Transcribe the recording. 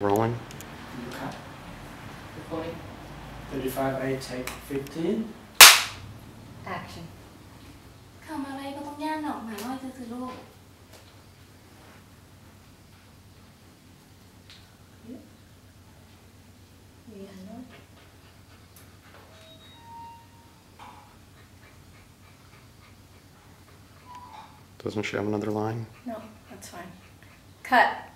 Rolling. Okay. cut. Recording. 35A, take 15. Action. คำอะไรก็ต้องย่านออกหมายว่าจะคือลูก Doesn't she have another line? No, that's fine. Cut.